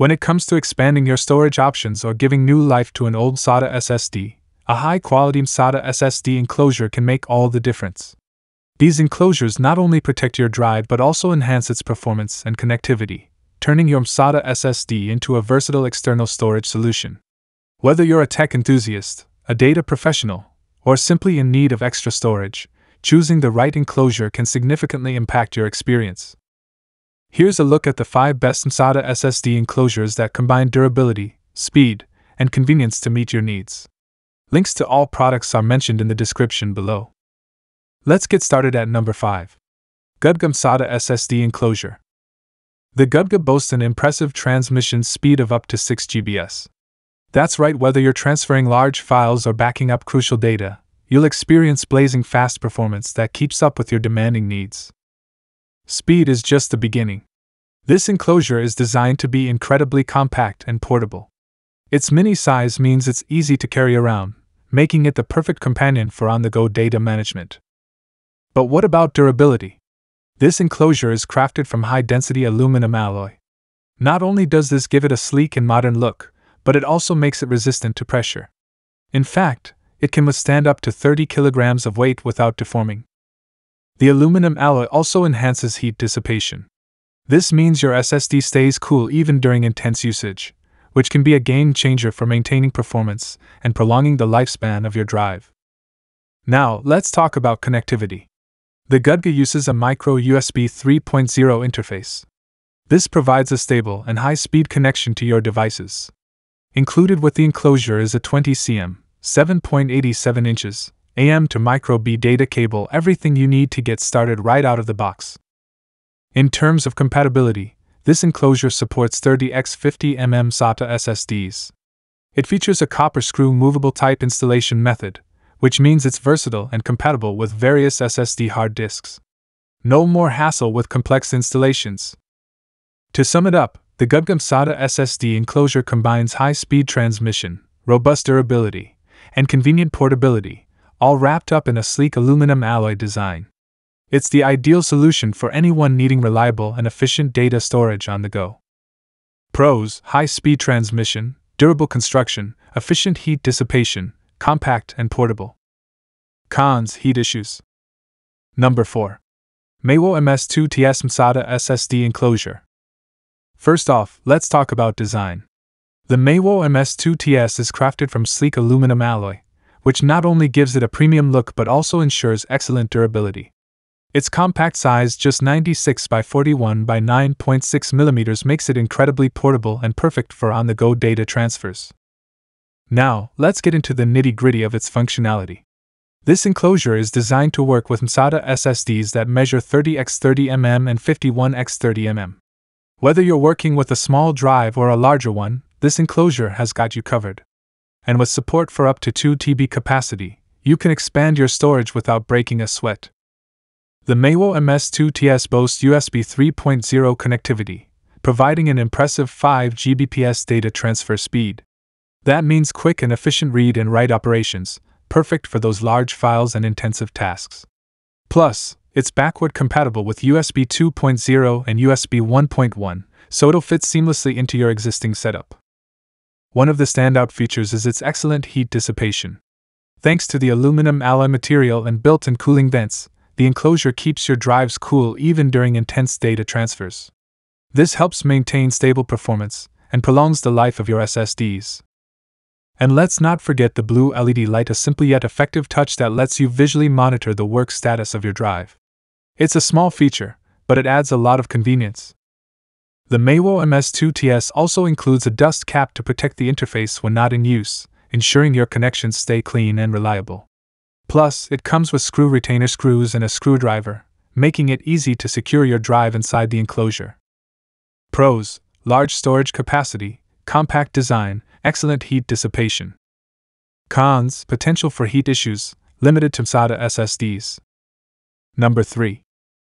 When it comes to expanding your storage options or giving new life to an old SATA SSD, a high quality SATA SSD enclosure can make all the difference. These enclosures not only protect your drive but also enhance its performance and connectivity, turning your SATA SSD into a versatile external storage solution. Whether you're a tech enthusiast, a data professional, or simply in need of extra storage, choosing the right enclosure can significantly impact your experience. Here's a look at the 5 best SATA SSD enclosures that combine durability, speed, and convenience to meet your needs. Links to all products are mentioned in the description below. Let's get started at number 5. Gudga mSATA SSD Enclosure. The Gudga boasts an impressive transmission speed of up to 6 GBs. That's right, whether you're transferring large files or backing up crucial data, you'll experience blazing fast performance that keeps up with your demanding needs. Speed is just the beginning. This enclosure is designed to be incredibly compact and portable. Its mini size means it's easy to carry around, making it the perfect companion for on the go data management. But what about durability? This enclosure is crafted from high density aluminum alloy. Not only does this give it a sleek and modern look, but it also makes it resistant to pressure. In fact, it can withstand up to 30 kilograms of weight without deforming. The aluminum alloy also enhances heat dissipation. This means your SSD stays cool even during intense usage, which can be a game changer for maintaining performance and prolonging the lifespan of your drive. Now, let's talk about connectivity. The Gudga uses a micro USB 3.0 interface. This provides a stable and high speed connection to your devices. Included with the enclosure is a 20 cm, 7.87 inches, AM to micro B data cable, everything you need to get started right out of the box. In terms of compatibility, this enclosure supports 30x50mm SATA SSDs. It features a copper screw movable type installation method, which means it's versatile and compatible with various SSD hard disks. No more hassle with complex installations. To sum it up, the Gudga mSATA SSD enclosure combines high speed transmission, robust durability, and convenient portability, all wrapped up in a sleek aluminum alloy design. It's the ideal solution for anyone needing reliable and efficient data storage on the go. Pros high speed transmission, durable construction, efficient heat dissipation, compact and portable. Cons heat issues. Number 4. Maiwo MS2 TS SATA SSD enclosure. First off, let's talk about design. The Maiwo MS2 TS is crafted from sleek aluminum alloy, which not only gives it a premium look but also ensures excellent durability. Its compact size, just 96 by 41 by 9.6 mm, makes it incredibly portable and perfect for on the go data transfers. Now, let's get into the nitty gritty of its functionality. This enclosure is designed to work with SATA SSDs that measure 30x30mm and 51x30mm. Whether you're working with a small drive or a larger one, this enclosure has got you covered and with support for up to 2 TB capacity, you can expand your storage without breaking a sweat. The Maiwo MS2TS boasts USB 3.0 connectivity, providing an impressive 5 Gbps data transfer speed. That means quick and efficient read and write operations, perfect for those large files and intensive tasks. Plus, it's backward compatible with USB 2.0 and USB 1.1, so it'll fit seamlessly into your existing setup. One of the standout features is its excellent heat dissipation. Thanks to the aluminum alloy material and built in cooling vents, the enclosure keeps your drives cool even during intense data transfers. This helps maintain stable performance and prolongs the life of your SSDs. And let's not forget the blue LED light, a simple yet effective touch that lets you visually monitor the work status of your drive. It's a small feature, but it adds a lot of convenience. The Maiwo MS2TS also includes a dust cap to protect the interface when not in use, ensuring your connections stay clean and reliable. Plus, it comes with screw retainer screws and a screwdriver, making it easy to secure your drive inside the enclosure. Pros large storage capacity, compact design, excellent heat dissipation. Cons potential for heat issues, limited to SATA SSDs. Number 3.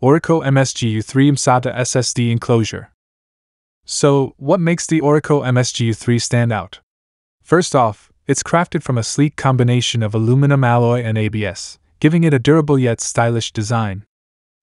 Orico MSGU3 SATA SSD enclosure. So, what makes the Orico MSGU3 stand out? First off, it's crafted from a sleek combination of aluminum alloy and ABS, giving it a durable yet stylish design.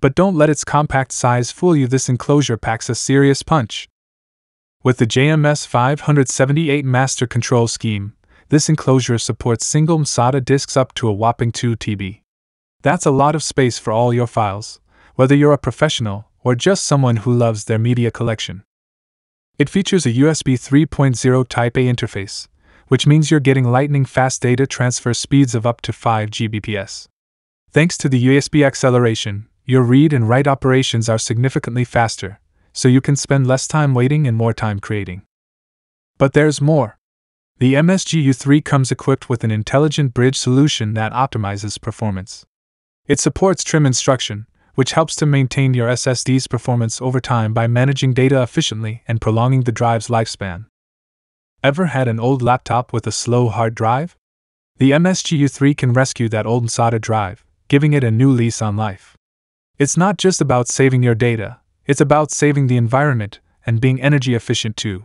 But don't let its compact size fool you, this enclosure packs a serious punch. With the JMS 578 master control scheme, this enclosure supports single SATA disks up to a whopping 2 TB. That's a lot of space for all your files, whether you're a professional or just someone who loves their media collection. It features a USB 3.0 Type A interface, which means you're getting lightning fast data transfer speeds of up to 5 Gbps. Thanks to the USB acceleration, your read and write operations are significantly faster, so you can spend less time waiting and more time creating. But there's more. The MSGU3 comes equipped with an intelligent bridge solution that optimizes performance. It supports trim instruction, which helps to maintain your SSD's performance over time by managing data efficiently and prolonging the drive's lifespan. Ever had an old laptop with a slow hard drive? The MSGU3 can rescue that old SATA drive, giving it a new lease on life. It's not just about saving your data, it's about saving the environment and being energy efficient too.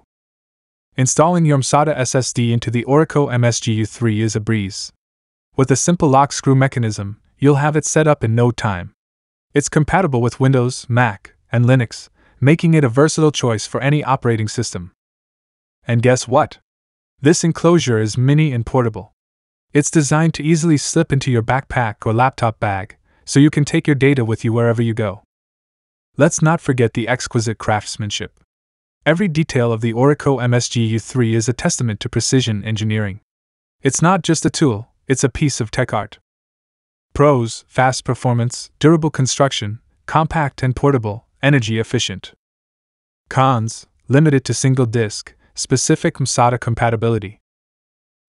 Installing your SATA SSD into the Orico MSGU3 is a breeze. With a simple lock screw mechanism, you'll have it set up in no time. It's compatible with Windows, Mac, and Linux, making it a versatile choice for any operating system. And guess what? This enclosure is mini and portable. It's designed to easily slip into your backpack or laptop bag, so you can take your data with you wherever you go. Let's not forget the exquisite craftsmanship. Every detail of the Orico MSGU3 is a testament to precision engineering. It's not just a tool, it's a piece of tech art. Pros fast performance, durable construction, compact and portable, energy efficient. Cons limited to single disk, Specific MSATA compatibility.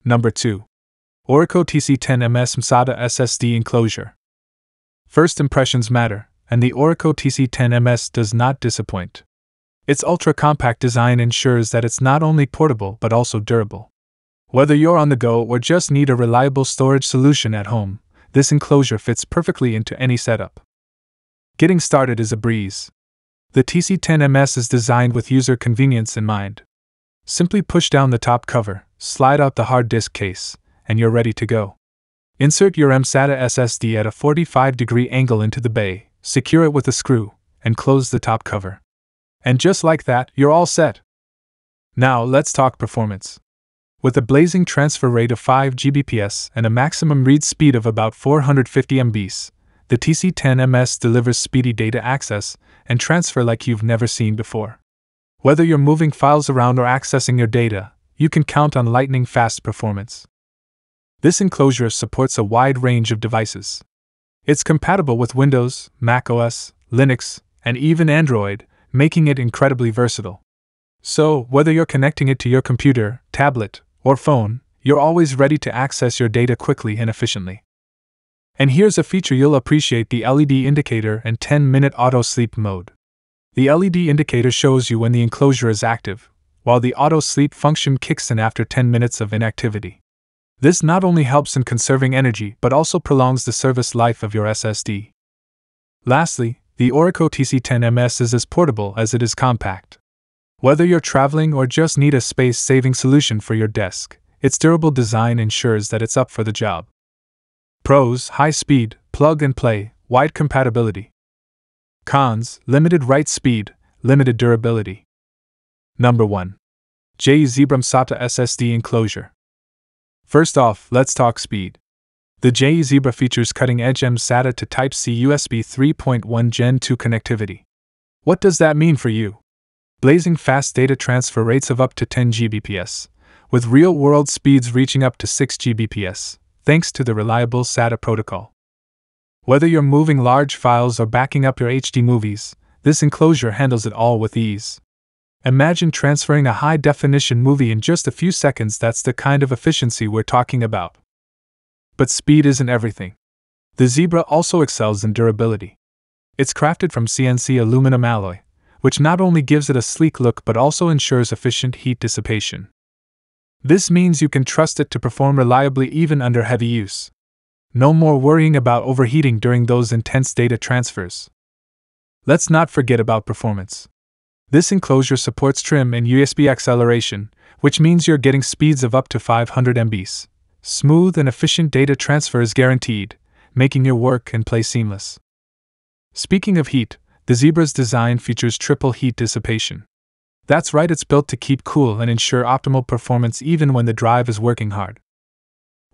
Number 2. Orico TC10MS MSATA SSD enclosure. First impressions matter, and the Orico TC10MS does not disappoint. Its ultra compact design ensures that it's not only portable but also durable. Whether you're on the go or just need a reliable storage solution at home, this enclosure fits perfectly into any setup. Getting started is a breeze. The TC10MS is designed with user convenience in mind. Simply push down the top cover, slide out the hard disk case, and you're ready to go. Insert your MSATA SSD at a 45 degree angle into the bay, secure it with a screw, and close the top cover. And just like that, you're all set. Now, let's talk performance. With a blazing transfer rate of 5 Gbps and a maximum read speed of about 450 MBs, the TC10MS delivers speedy data access and transfer like you've never seen before. Whether you're moving files around or accessing your data, you can count on lightning fast performance. This enclosure supports a wide range of devices. It's compatible with Windows, Mac OS, Linux, and even Android, making it incredibly versatile. So, whether you're connecting it to your computer, tablet, or phone, you're always ready to access your data quickly and efficiently. And here's a feature you'll appreciate the LED indicator and 10 minute auto sleep mode. The LED indicator shows you when the enclosure is active, while the auto sleep function kicks in after 10 minutes of inactivity. This not only helps in conserving energy but also prolongs the service life of your SSD. Lastly, the Orico TC10MS is as portable as it is compact. Whether you're traveling or just need a space saving solution for your desk, its durable design ensures that it's up for the job. Pros high speed, plug and play, wide compatibility. Cons limited write speed, limited durability. Number 1. Jeyi Zebra SATA SSD enclosure. First off, let's talk speed. The Jeyi Zebra features cutting edge M SATA to Type C USB 3.1 Gen 2 connectivity. What does that mean for you? Blazing fast data transfer rates of up to 10 Gbps, with real world speeds reaching up to 6 Gbps, thanks to the reliable SATA protocol. Whether you're moving large files or backing up your HD movies, this enclosure handles it all with ease. Imagine transferring a high definition movie in just a few seconds, that's the kind of efficiency we're talking about. But speed isn't everything. The Zebra also excels in durability. It's crafted from CNC aluminum alloy, which not only gives it a sleek look but also ensures efficient heat dissipation. This means you can trust it to perform reliably even under heavy use. No more worrying about overheating during those intense data transfers. Let's not forget about performance. This enclosure supports trim and USB acceleration, which means you're getting speeds of up to 500 MBs. Smooth and efficient data transfer is guaranteed, making your work and play seamless. Speaking of heat, the Zebra's design features triple heat dissipation. That's right, it's built to keep cool and ensure optimal performance even when the drive is working hard.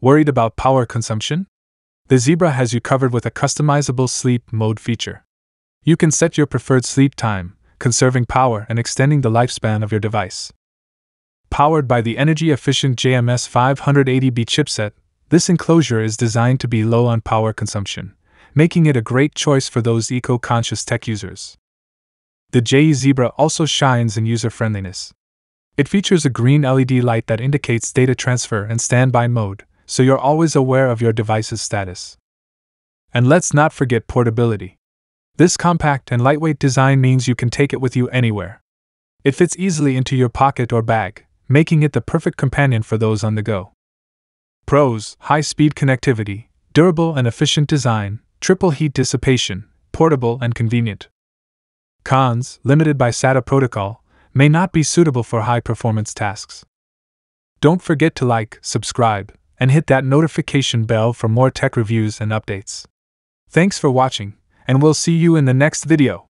Worried about power consumption? The Zebra has you covered with a customizable sleep mode feature. You can set your preferred sleep time, conserving power and extending the lifespan of your device. Powered by the energy efficient JMS 580B chipset, this enclosure is designed to be low on power consumption, making it a great choice for those eco conscious tech users. The Jeyi Zebra also shines in user friendliness. It features a green LED light that indicates data transfer and standby mode, so you're always aware of your device's status. And let's not forget portability. This compact and lightweight design means you can take it with you anywhere. It fits easily into your pocket or bag, making it the perfect companion for those on the go. Pros high speed connectivity, durable and efficient design, triple heat dissipation, portable and convenient. Cons, limited by SATA protocol, may not be suitable for high performance tasks. Don't forget to like, subscribe, and hit that notification bell for more tech reviews and updates. Thanks for watching, and we'll see you in the next video.